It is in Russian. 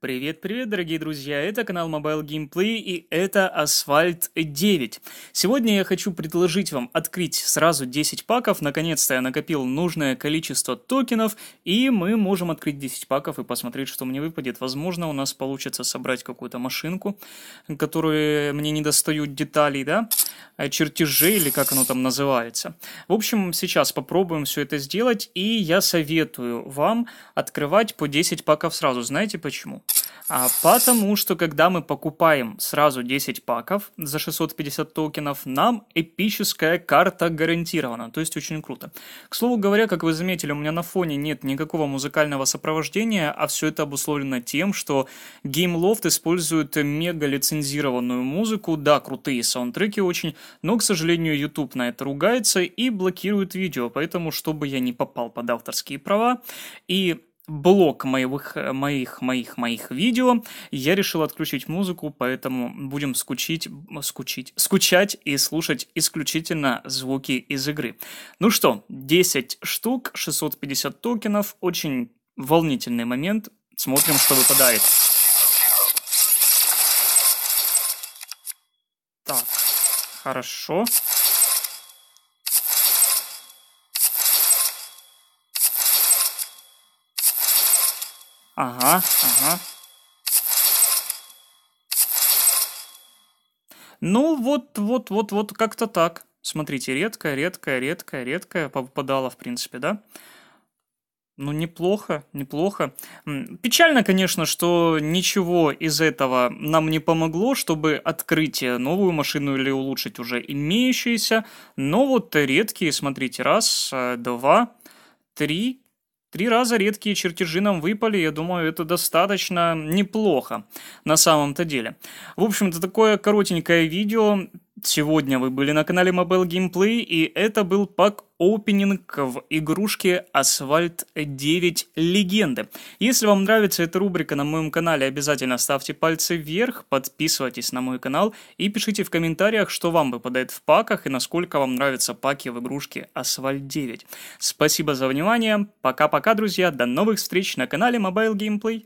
Привет-привет, дорогие друзья, это канал Mobile Gameplay и это Асфальт 9. Сегодня я хочу предложить вам открыть сразу 10 паков, наконец-то я накопил нужное количество токенов, и мы можем открыть 10 паков и посмотреть, что мне выпадет. Возможно, у нас получится собрать какую-то машинку, которую мне не достают деталей, да, а чертежей или как оно там называется. В общем, сейчас попробуем все это сделать, и я советую вам открывать по 10 паков сразу. Знаете почему? А потому что когда мы покупаем сразу 10 паков за 650 токенов, нам эпическая карта гарантирована, то есть очень круто. К слову говоря, как вы заметили, у меня на фоне нет никакого музыкального сопровождения, а все это обусловлено тем, что GameLoft использует мега лицензированную музыку, да, крутые саундтреки очень, но, к сожалению, YouTube на это ругается и блокирует видео, поэтому, чтобы я не попал под авторские права и блок моих, моих, моих, моих видео, я решил отключить музыку, поэтому будем скучить, скучить, скучать и слушать исключительно звуки из игры. Ну что, 10 штук, 650 токенов, очень волнительный момент, смотрим, что выпадает. Так, хорошо. Ага, ага. Ну, вот, вот, вот, вот, как-то так. Смотрите, редкая, редкая, редкая, редкая попадала, в принципе, да? Ну, неплохо, неплохо. Печально, конечно, что ничего из этого нам не помогло, чтобы открыть новую машину или улучшить уже имеющиеся. Но вот редкие, смотрите, раз, э, два, три, Три раза редкие чертежи нам выпали, я думаю, это достаточно неплохо на самом-то деле. В общем-то, такое коротенькое видео. Сегодня вы были на канале Mobile Gameplay, и это был пак опенинг в игрушке Асфальт 9 Легенды. Если вам нравится эта рубрика на моем канале, обязательно ставьте пальцы вверх, подписывайтесь на мой канал и пишите в комментариях, что вам выпадает в паках и насколько вам нравятся паки в игрушке Асфальт 9. Спасибо за внимание, пока-пока, друзья, до новых встреч на канале Mobile Gameplay.